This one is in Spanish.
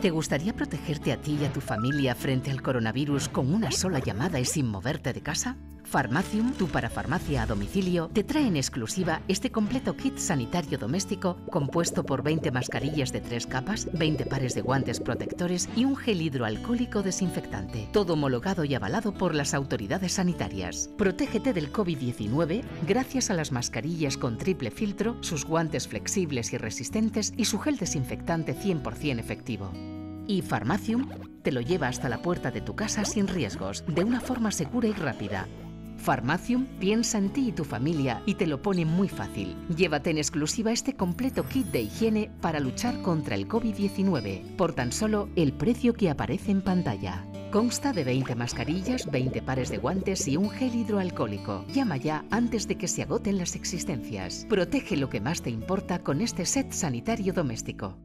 ¿Te gustaría protegerte a ti y a tu familia frente al coronavirus con una sola llamada y sin moverte de casa? Farmacium, tu parafarmacia a domicilio, te trae en exclusiva este completo kit sanitario doméstico compuesto por 20 mascarillas de tres capas, 20 pares de guantes protectores y un gel hidroalcohólico desinfectante. Todo homologado y avalado por las autoridades sanitarias. Protégete del COVID-19 gracias a las mascarillas con triple filtro, sus guantes flexibles y resistentes y su gel desinfectante 100% efectivo. Y Farmacium te lo lleva hasta la puerta de tu casa sin riesgos, de una forma segura y rápida Farmacium piensa en ti y tu familia y te lo pone muy fácil. Llévate en exclusiva este completo kit de higiene para luchar contra el COVID-19 por tan solo el precio que aparece en pantalla. Consta de 20 mascarillas, 20 pares de guantes y un gel hidroalcohólico. Llama ya antes de que se agoten las existencias. Protege lo que más te importa con este set sanitario doméstico.